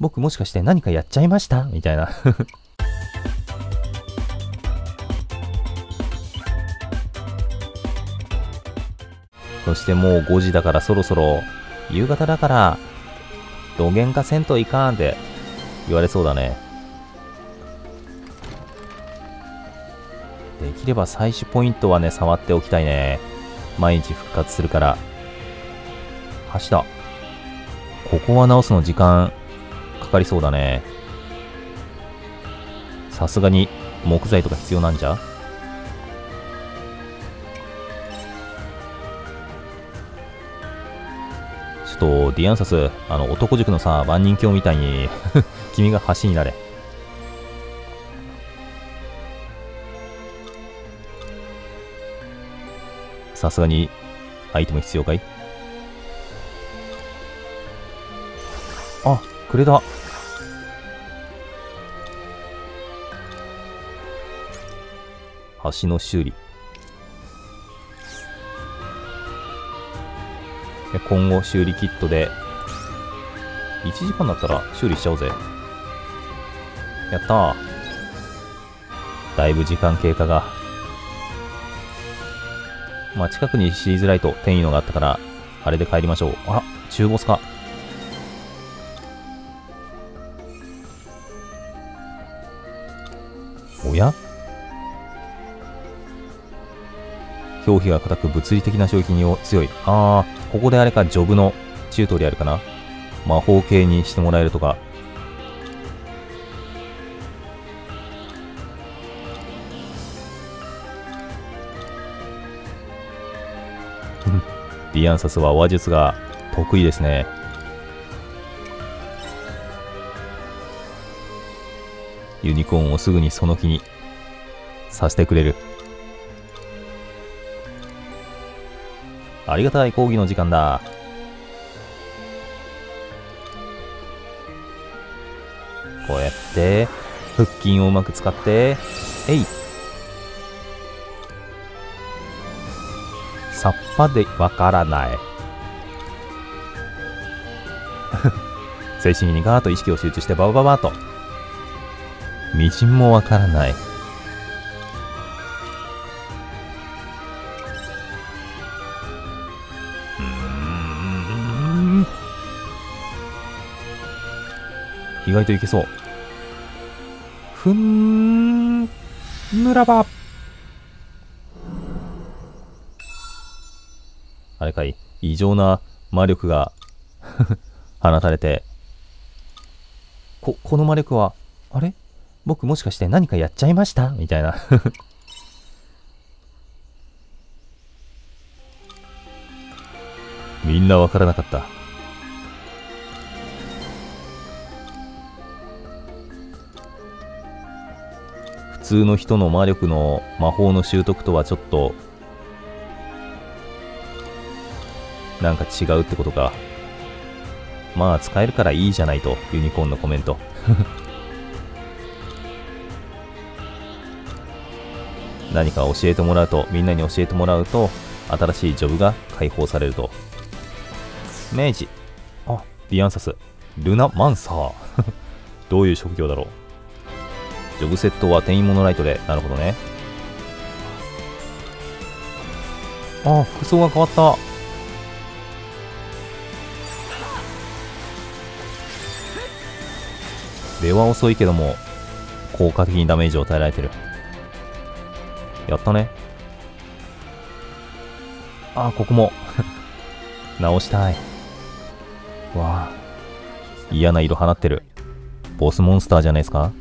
僕もしかして何かやっちゃいました？みたいな そしてもう5時だからそろそろ夕方だからどげんかせんといかんって言われそうだね。できれば最終ポイントはね、触っておきたいね。毎日復活するから。橋だ。ここは直すの時間かかりそうだね。さすがに木材とか必要なんじゃ？ちょっと、ディアンサス、あの、男塾のさ、万人鏡みたいに 君が橋になれ。さすがに、アイテム必要かい？あ、くれた。橋の修理。今後修理キットで1時間だったら修理しちゃおうぜ。やっただいぶ時間経過が。まあ近くにシーズライト転移のがあったからあれで帰りましょう。あ中ボスか。おや？表皮が硬く物理的な衝撃に強い。ああ、ここであれか、ジョブのチュートリアルかな。魔法系にしてもらえるとか。ディアンサスは話術が得意ですね。ユニコーンをすぐにその気にさせてくれる。ありがたい講義の時間だ。こうやって、腹筋をうまく使って、えい。さっぱでわからない。精神にガーッと意識を集中してババババと。みじんもわからない。意外といけそう。ふん、ぬらば。あれかい、異常な魔力が 放たれて、こ、この魔力は、あれ？僕もしかして何かやっちゃいました？みたいな みんなわからなかった。通の人の魔力の魔法の習得とはちょっとなんか違うってことか。まあ使えるからいいじゃないとユニコーンのコメント。何か教えてもらうとみんなに教えてもらうと新しいジョブが解放されると。明治。あディアンサス。ルナ・マンサー。どういう職業だろう。ジョブセットは転移モノライトで。なるほどね。あ、服装が変わった。出は遅いけども、効果的にダメージを与えられてる。やったね。あ、ここも 直したい。わあ。嫌な色放ってる。ボスモンスターじゃないですか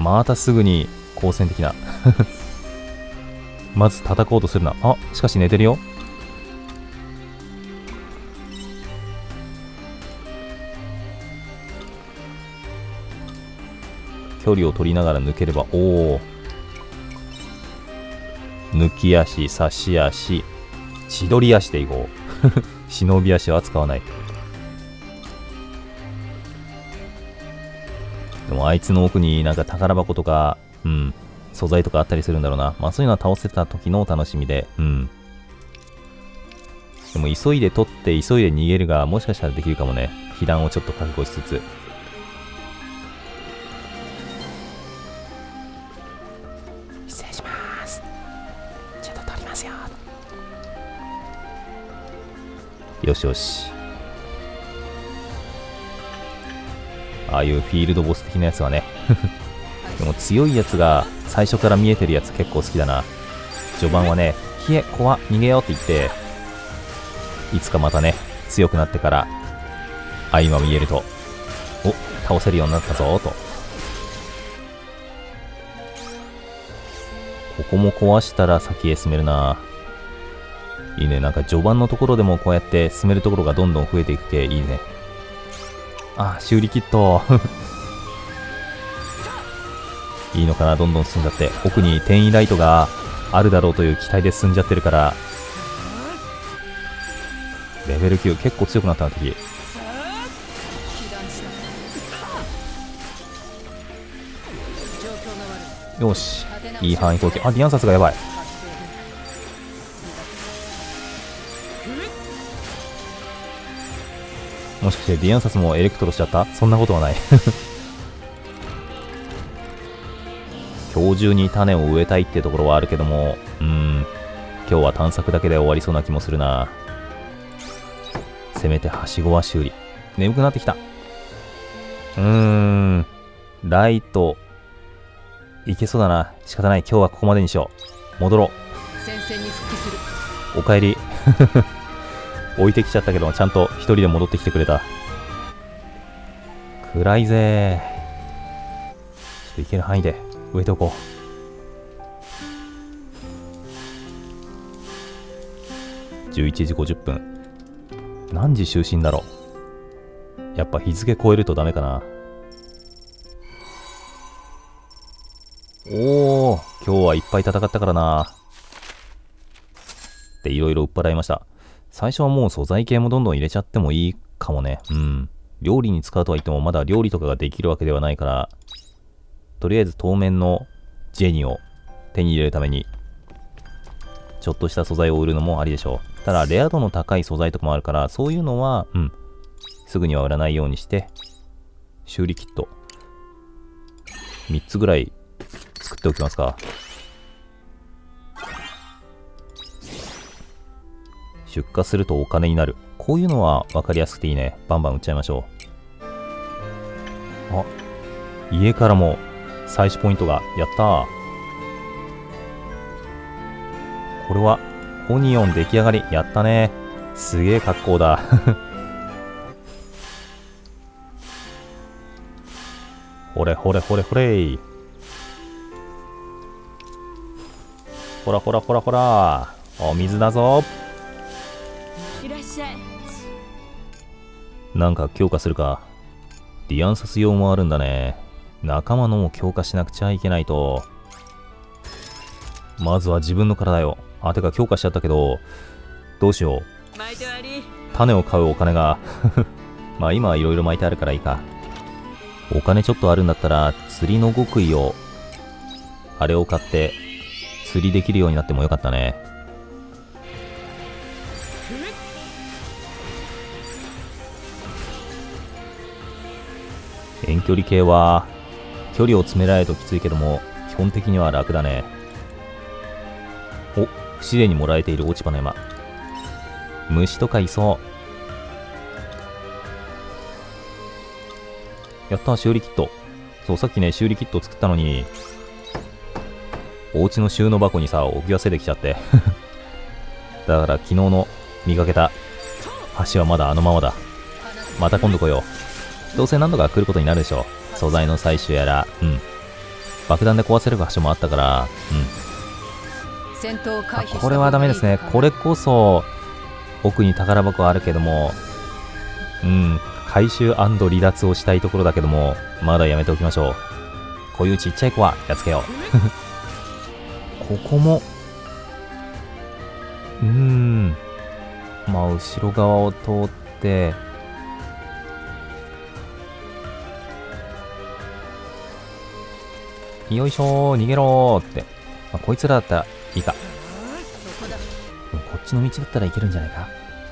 またすぐに好戦的な まず叩こうとするな。あ、しかし寝てるよ。距離を取りながら抜ければ、おお。抜き足、差し足、千鳥足でいこう。忍び足は使わない。でもあいつの奥になんか宝箱とか、うん、素材とかあったりするんだろうな。まあそういうのは倒せた時の楽しみで、うん。でも急いで取って急いで逃げるがもしかしたらできるかもね。被弾をちょっと覚悟しつつ。失礼します。ちょっと取りますよ。よしよし。ああいうフィールドボス的なやつはね。でも強いやつが最初から見えてるやつ結構好きだな。序盤はね「冷え怖逃げよう」って言っていつかまたね強くなってから相ま見えるとお倒せるようになったぞと。ここも壊したら先へ進めるな。いいね。なんか序盤のところでもこうやって進めるところがどんどん増えていくけいいねあ修理キット。いいのかなどんどん進んじゃって。奥に転移ライトがあるだろうという期待で進んじゃってるから。レベル9結構強くなったな敵。よし。いい範囲攻撃。あディアンサスがやばいもしかしてディアンサスもエレクトロしちゃった？そんなことはない。今日中に種を植えたいってところはあるけどもうーん。今日は探索だけで終わりそうな気もするな。せめてはしごは修理。眠くなってきた。うーん。ライト。いけそうだな。仕方ない。今日はここまでにしよう。戻ろう。おかえり 置いてきちゃったけどちゃんと一人で戻ってきてくれた。暗いぜ。ちょっと行ける範囲で植えておこう。11時50分。何時就寝だろう。やっぱ日付超えるとダメかな。おお今日はいっぱい戦ったからな。っていろいろ売っ払いました。最初はもう素材系もどんどん入れちゃってもいいかもね。うん。料理に使うとは言ってもまだ料理とかができるわけではないからとりあえず当面のジェニを手に入れるためにちょっとした素材を売るのもありでしょう。ただレア度の高い素材とかもあるからそういうのはうん。すぐには売らないようにして修理キット。3つぐらい作っておきますか。出荷するとお金になる。こういうのは分かりやすくていいね。バンバン売っちゃいましょう。あ家からも採取ポイントが。やったー。これはオニオン出来上がり。やったね。すげえ格好だ。ほれほれほれほれ。ほらほらほらほら。お水だぞ。なんか強化するか。ディアンサス用もあるんだね。仲間のも強化しなくちゃいけないと。まずは自分の体よ。あてか強化しちゃったけど。どうしよう。種を買うお金が。まあ今はいろいろ巻いてあるからいいか。お金ちょっとあるんだったら釣りの極意を。あれを買って釣りできるようになってもよかったね遠距離系は距離を詰められるときついけども基本的には楽だね。お不自然にもらえている落ち葉の山。虫とかいそう。やった修理キット。そうさっきね修理キットを作ったのにお家の収納箱にさ置き忘れてきちゃって。だから昨日の見かけた。橋はまだあのままだ。また今度来よう。どうせ何度か来ることになるでしょう。素材の採取やらうん。爆弾で壊せる場所もあったからうん。戦闘を回避したこれはダメですね。これこそ奥に宝箱あるけどもうん。回収離脱をしたいところだけどもまだやめておきましょう。こういうちっちゃい子はやっつけよう。ここもうーん。まあ後ろ側を通ってよいしょー逃げろーって、まあ、こいつらだったらいいか。こっちの道だったらいけるんじゃないか？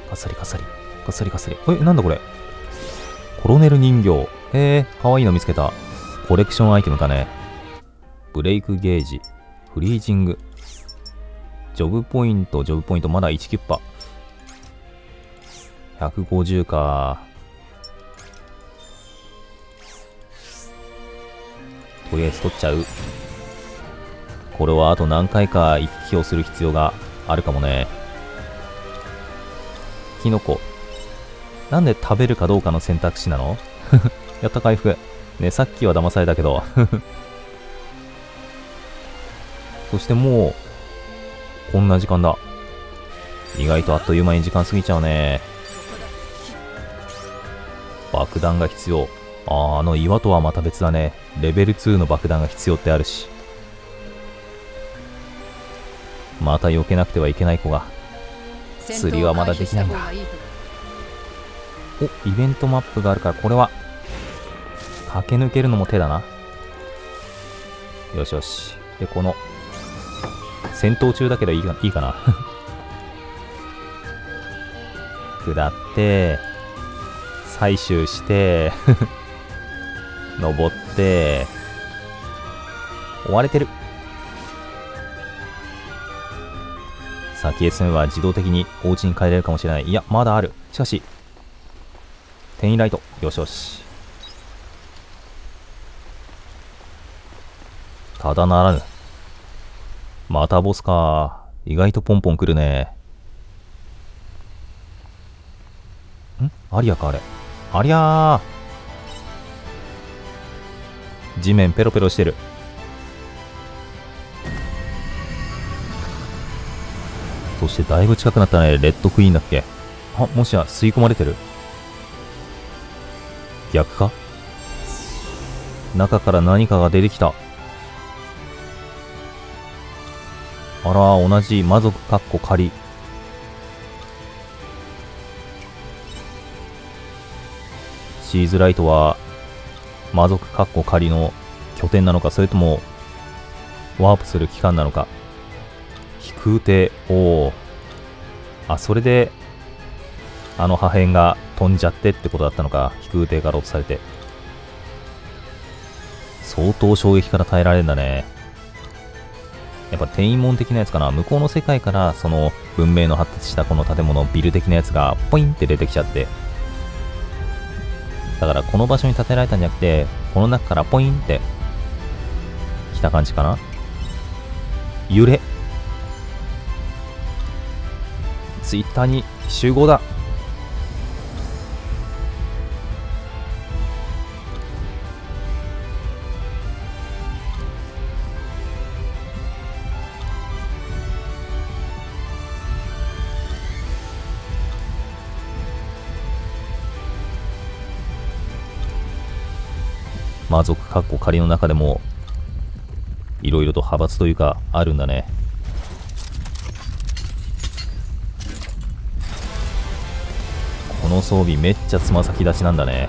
かっさりかっさり。かっさりかっさり。えなんだこれ？コロネル人形。へえかわいいの見つけた。コレクションアイテムかね。ブレイクゲージ。フリージング。ジョブポイントジョブポイントまだ1キュッパ。150か。とりあえず取っちゃう。これはあと何回か行き来をする必要があるかもね。キノコ。なんで食べるかどうかの選択肢なの？やった回復。ねさっきは騙されたけど。そしてもうこんな時間だ。意外とあっという間に時間過ぎちゃうね。爆弾が必要。あーあの岩とはまた別だね。レベル2の爆弾が必要ってあるし。また避けなくてはいけない子が。釣りはまだできないんだ。おイベントマップがあるからこれは。駆け抜けるのも手だな。よしよし。でこの戦闘中だけどいいかいいかな。下って採集して 登って追われてる。先へ進めば自動的にお家に帰れるかもしれない。いやまだある。しかし転移ライト。よしよし。ただならぬ。またボスか。意外とポンポン来るね。ん？アリアかあれ。ありゃー。地面ペロペロしてる。そしてだいぶ近くなったね。レッドクイーンだっけ？あもしや吸い込まれてる。逆か？中から何かが出てきた。あら同じ魔族かっこ仮。シーズライトは魔族かっこ仮の拠点なのかそれともワープする機関なのか。飛空艇おおあそれであの破片が飛んじゃってってことだったのか。飛空艇から落とされて。相当衝撃から耐えられるんだね。やっぱ天員門的なやつかな。向こうの世界からその文明の発達したこの建物ビル的なやつがポインって出てきちゃって。だからこの場所に建てられたんじゃなくてこの中からポインって来た感じかな？揺れ。ツイッターに集合だ。魔族かっこ仮の中でもいろいろと派閥というかあるんだね。この装備めっちゃつま先立ちなんだね。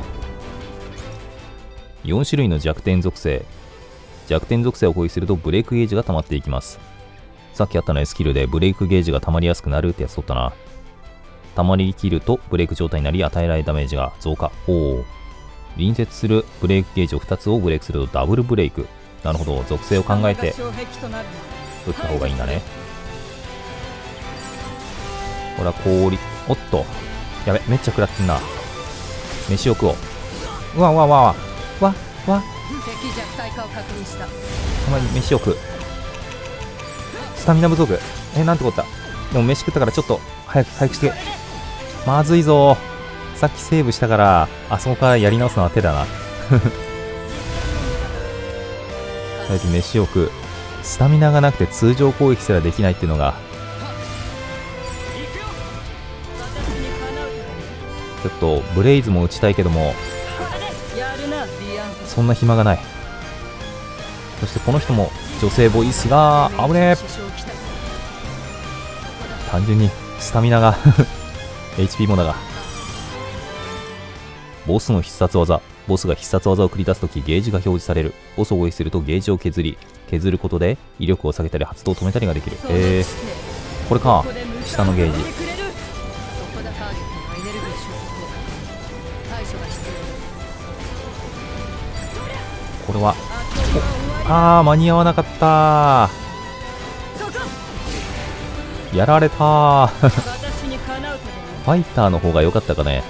4種類の弱点属性。弱点属性を攻撃するとブレイクゲージが溜まっていきます。さっきあったねスキルでブレイクゲージが溜まりやすくなるってやつ取ったな。溜まりきるとブレイク状態になり与えられるダメージが増加。おお隣接するブレイクゲージを2つをブレイクするとダブルブレイク。なるほど。属性を考えて打った方がいいんだね。これは氷。おっと。やべめっちゃ食らってんな。飯を食おう。うわうわうわうわ。うわうわ。た。お前飯を食う。スタミナ不足。えなんてこった。でも飯食ったからちょっと早く回復して。まずいぞさっきセーブしたからあそこからやり直すのは手だな。とりあえず飯を食う。スタミナがなくて通常攻撃すらできないっていうのが。ちょっとブレイズも打ちたいけどもそんな暇がない。そしてこの人も女性ボイスが危ねえ。単純にスタミナが HP もだが。ボスの必殺技ボスが必殺技を繰り出すときゲージが表示される。ボスを攻撃するとゲージを削り削ることで威力を下げたり発動を止めたりができる。えー、これか下のゲージ。これはだあー間に合わなかった。やられた ファイターの方が良かったかね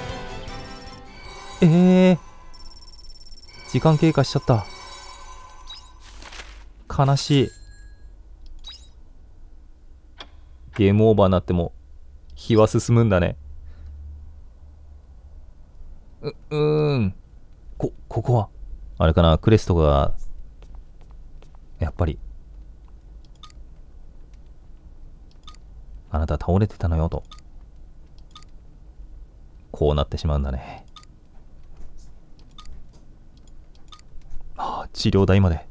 えー、時間経過しちゃった。悲しい。ゲームオーバーになっても日は進むんだね。ううーん。こここは？あれかな？クレストがやっぱり。あなた倒れてたのよと。こうなってしまうんだねああ治療代まで。